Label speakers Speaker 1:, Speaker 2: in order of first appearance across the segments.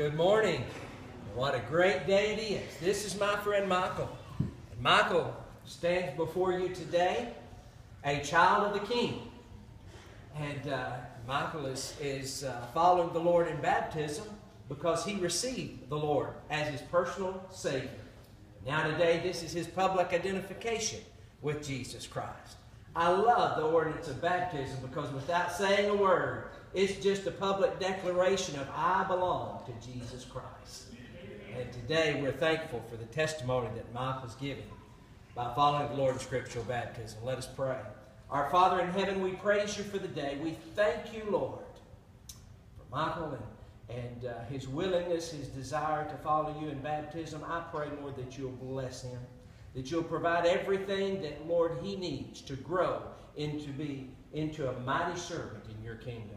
Speaker 1: good morning. What a great day it is. This is my friend Michael. Michael stands before you today, a child of the King. And uh, Michael is, is uh, following the Lord in baptism because he received the Lord as his personal Savior. Now, today, this is his public identification with Jesus Christ. I love the ordinance of baptism because without saying a word, it's just a public declaration of I belong to Jesus Christ. And today we're thankful for the testimony that Mike was giving by following the Lord in scriptural baptism. Let us pray. Our Father in heaven, we praise you for the day. We thank you, Lord, for Michael and, and uh, his willingness, his desire to follow you in baptism. I pray, Lord, that you'll bless him, that you'll provide everything that, Lord, he needs to grow into be into a mighty servant in your kingdom.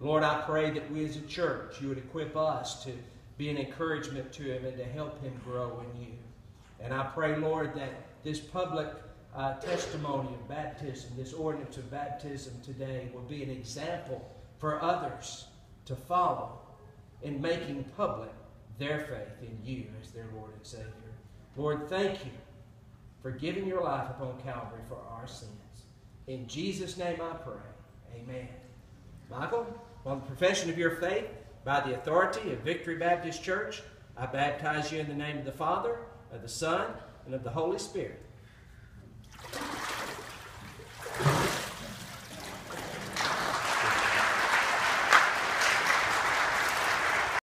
Speaker 1: Lord, I pray that we as a church, you would equip us to be an encouragement to him and to help him grow in you. And I pray, Lord, that this public uh, testimony of baptism, this ordinance of baptism today, will be an example for others to follow in making public their faith in you as their Lord and Savior. Lord, thank you for giving your life upon Calvary for our sins. In Jesus' name I pray. Amen. Michael, on the profession of your faith, by the authority of Victory Baptist Church, I baptize you in the name of the Father, of the Son, and of the Holy Spirit.